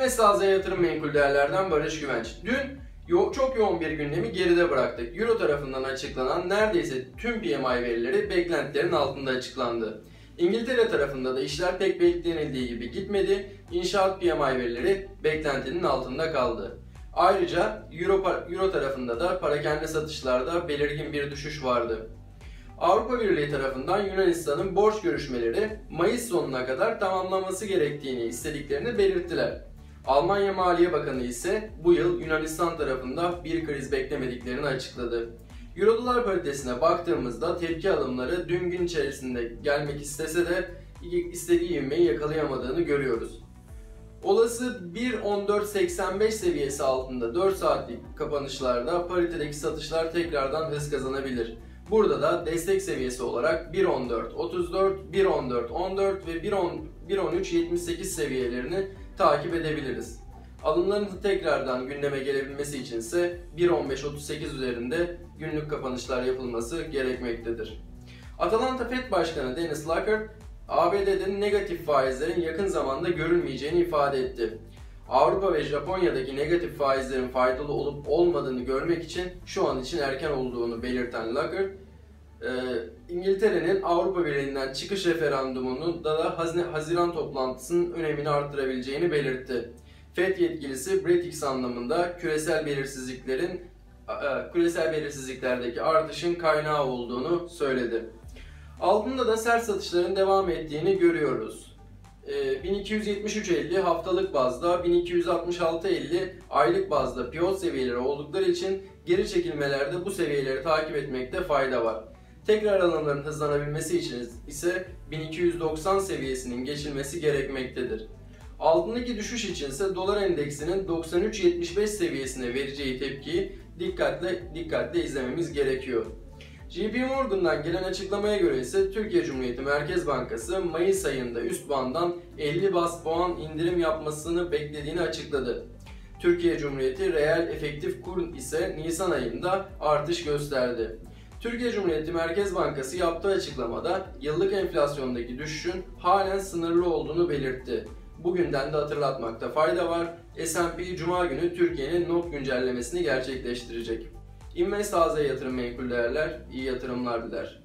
İnvest AZ Yatırım Menkul Değerler'den Barış Güvenç. Dün yo çok yoğun bir gündemi geride bıraktık. Euro tarafından açıklanan neredeyse tüm PMI verileri beklentilerin altında açıklandı. İngiltere tarafında da işler pek beklenildiği gibi gitmedi. İnşaat PMI verileri beklentinin altında kaldı. Ayrıca Euro, Euro tarafında da parakende satışlarda belirgin bir düşüş vardı. Avrupa Birliği tarafından Yunanistan'ın borç görüşmeleri Mayıs sonuna kadar tamamlanması gerektiğini istediklerini belirttiler. Almanya Maliye Bakanı ise bu yıl Yunanistan tarafında bir kriz beklemediklerini açıkladı. Euro-dolar paritesine baktığımızda tepki alımları dün gün içerisinde gelmek istese de istediği ivmeyi yakalayamadığını görüyoruz. Olası 1.1485 seviyesi altında 4 saatlik kapanışlarda paritedeki satışlar tekrardan hız kazanabilir. Burada da destek seviyesi olarak 1.14.34, 1.14.14 ve 1.13.78 seviyelerini takip edebiliriz. Alımların tekrardan gündeme gelebilmesi için ise 1.15.38 üzerinde günlük kapanışlar yapılması gerekmektedir. Atalanta Fed Başkanı Dennis Lucker, ABD'de negatif faizlerin yakın zamanda görülmeyeceğini ifade etti. Avrupa ve Japonya'daki negatif faizlerin faydalı olup olmadığını görmek için şu an için erken olduğunu belirten Lagarde, e, İngiltere'nin Avrupa Birliği'nden çıkış referandumunu da, da Haziran toplantısının önemini arttırabileceğini belirtti. FED yetkilisi Brexit anlamında küresel belirsizliklerin e, küresel belirsizliklerdeki artışın kaynağı olduğunu söyledi. Altında da sert satışların devam ettiğini görüyoruz. 1273.50 ee, haftalık bazda, 1266.50 aylık bazda pivot seviyeleri oldukları için geri çekilmelerde bu seviyeleri takip etmekte fayda var. Tekrar alımların hızlanabilmesi için ise 1290 seviyesinin geçilmesi gerekmektedir. Altındaki düşüş için ise dolar endeksinin 93.75 seviyesine vereceği tepkiyi dikkatle dikkatle izlememiz gerekiyor. JP Morgan'dan gelen açıklamaya göre ise Türkiye Cumhuriyeti Merkez Bankası Mayıs ayında üst bandan 50 bas puan indirim yapmasını beklediğini açıkladı. Türkiye Cumhuriyeti reel efektif kur ise Nisan ayında artış gösterdi. Türkiye Cumhuriyeti Merkez Bankası yaptığı açıklamada yıllık enflasyondaki düşüşün halen sınırlı olduğunu belirtti. Bugünden de hatırlatmakta fayda var. S&P Cuma günü Türkiye'nin not güncellemesini gerçekleştirecek. İnvest AZ Yatırım Menkul Değerler iyi yatırımlar diler.